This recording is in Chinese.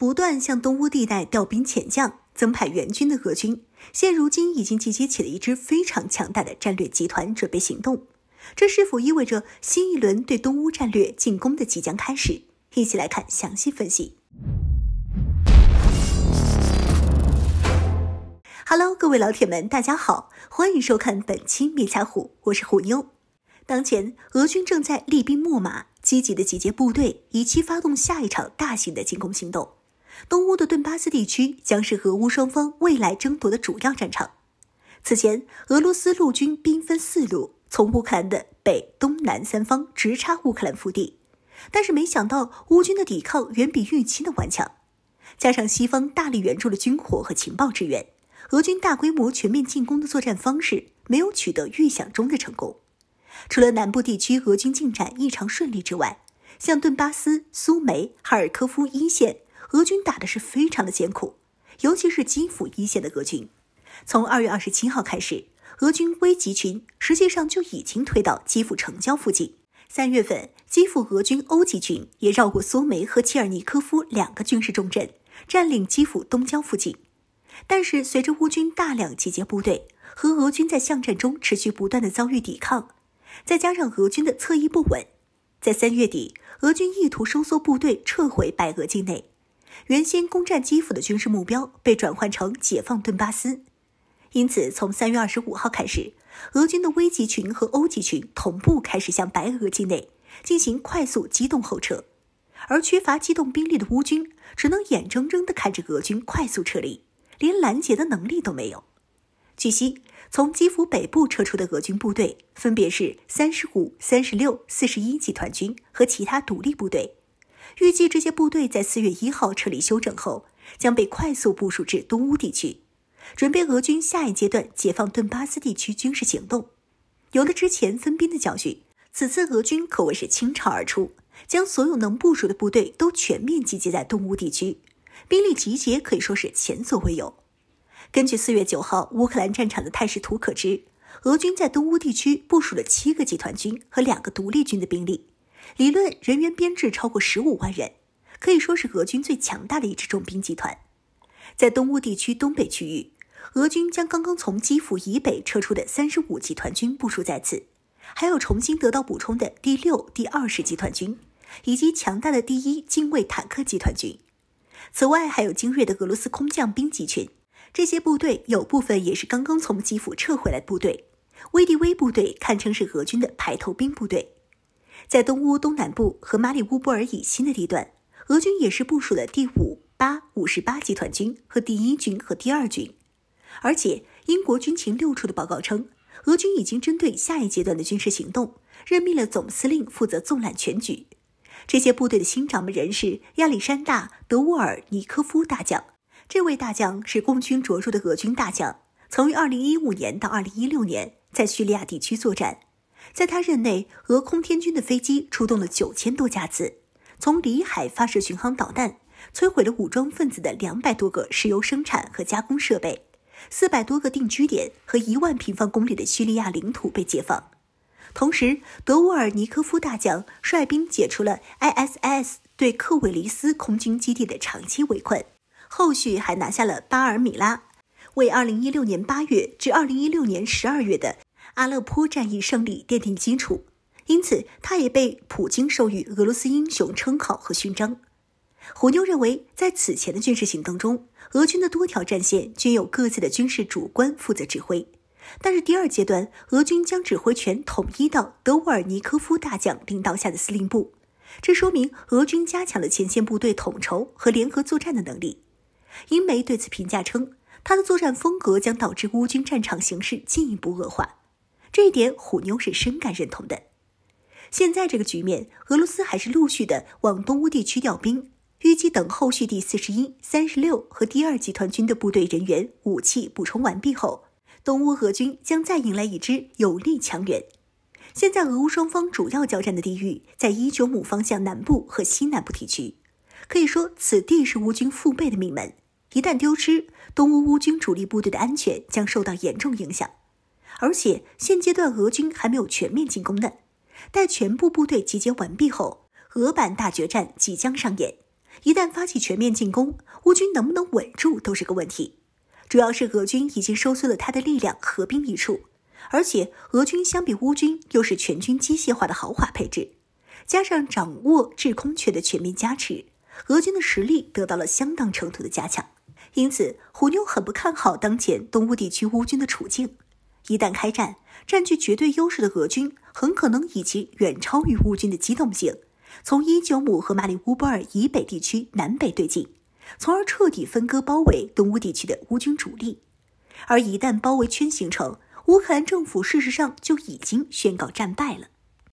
不断向东乌地带调兵遣将、增派援军的俄军，现如今已经集结起了一支非常强大的战略集团，准备行动。这是否意味着新一轮对东乌战略进攻的即将开始？一起来看详细分析。Hello，各位老铁们，大家好，欢迎收看本期迷彩虎，我是虎妞。当前，俄军正在厉兵秣马，积极的集结部队，以期发动下一场大型的进攻行动。东乌的顿巴斯地区将是俄乌双方未来争夺的主要战场。此前，俄罗斯陆军兵分四路，从乌克兰的北、东南三方直插乌克兰腹地。但是没想到，乌军的抵抗远比预期的顽强，加上西方大力援助的军火和情报支援，俄军大规模全面进攻的作战方式没有取得预想中的成功。除了南部地区俄军进展异常顺利之外，像顿巴斯、苏梅、哈尔科夫一线。俄军打的是非常的艰苦，尤其是基辅一线的俄军。从二月二十七号开始，俄军危急群实际上就已经推到基辅城郊附近。三月份，基辅俄军欧级群也绕过苏梅和切尔尼科夫两个军事重镇，占领基辅东郊附近。但是，随着乌军大量集结部队和俄军在巷战中持续不断的遭遇抵抗，再加上俄军的侧翼不稳，在三月底，俄军意图收缩部队撤回白俄境内。原先攻占基辅的军事目标被转换成解放顿巴斯，因此从三月二十五号开始，俄军的危急群和欧级群同步开始向白俄境内进行快速机动后撤，而缺乏机动兵力的乌军只能眼睁睁地看着俄军快速撤离，连拦截的能力都没有。据悉，从基辅北部撤出的俄军部队分别是三十五、三十六、四十一集团军和其他独立部队。预计这些部队在四月一号撤离休整后，将被快速部署至东乌地区，准备俄军下一阶段解放顿巴斯地区军事行动。有了之前分兵的教训，此次俄军可谓是倾巢而出，将所有能部署的部队都全面集结在东乌地区，兵力集结可以说是前所未有。根据四月九号乌克兰战场的态势图可知，俄军在东乌地区部署了七个集团军和两个独立军的兵力。理论人员编制超过十五万人，可以说是俄军最强大的一支重兵集团。在东乌地区东北区域，俄军将刚刚从基辅以北撤出的三十五集团军部署在此，还有重新得到补充的第六、第二十集团军，以及强大的第一近卫坦克集团军。此外，还有精锐的俄罗斯空降兵集群。这些部队有部分也是刚刚从基辅撤回来部队。VDV 部队堪称是俄军的排头兵部队。在东乌东南部和马里乌波尔以西的地段，俄军也是部署了第五、八、五十八集团军和第一军和第二军。而且，英国军情六处的报告称，俄军已经针对下一阶段的军事行动，任命了总司令负责纵览全局。这些部队的新掌门人是亚历山大·德沃尔尼科夫大将。这位大将是功勋卓著的俄军大将，曾于2015年到2016年在叙利亚地区作战。在他任内，俄空天军的飞机出动了九千多架次，从里海发射巡航导弹，摧毁了武装分子的两百多个石油生产和加工设备，四百多个定居点和一万平方公里的叙利亚领土被解放。同时，德沃尔尼科夫大将率兵解除了 ISS 对克韦黎斯空军基地的长期围困，后续还拿下了巴尔米拉，为2016年8月至2016年12月的。阿勒颇战役胜利奠定基础，因此他也被普京授予俄罗斯英雄称号和勋章。虎妞认为，在此前的军事行动中，俄军的多条战线均有各自的军事主官负责指挥，但是第二阶段，俄军将指挥权统一到德沃尔尼科夫大将领导下的司令部，这说明俄军加强了前线部队统筹和联合作战的能力。英媒对此评价称，他的作战风格将导致乌军战场形势进一步恶化。这一点虎妞是深感认同的。现在这个局面，俄罗斯还是陆续的往东乌地区调兵，预计等后续第四十一、三十六和第二集团军的部队人员、武器补充完毕后，东乌俄军将再迎来一支有力强援。现在俄乌双方主要交战的地域在伊久姆方向南部和西南部地区，可以说此地是乌军腹背的命门，一旦丢失，东乌乌军主力部队的安全将受到严重影响。而且现阶段俄军还没有全面进攻呢，待全部部队集结完毕后，俄版大决战即将上演。一旦发起全面进攻，乌军能不能稳住都是个问题。主要是俄军已经收缩了他的力量，合兵一处，而且俄军相比乌军又是全军机械化的豪华配置，加上掌握制空权的全面加持，俄军的实力得到了相当程度的加强。因此，虎妞很不看好当前东乌地区乌军的处境。一旦开战，占据绝对优势的俄军很可能以其远超于乌军的机动性，从伊久姆和马里乌波尔以北地区南北对进。从而彻底分割包围东乌地区的乌军主力，而一旦包围圈形成，乌克兰政府事实上就已经宣告战败了。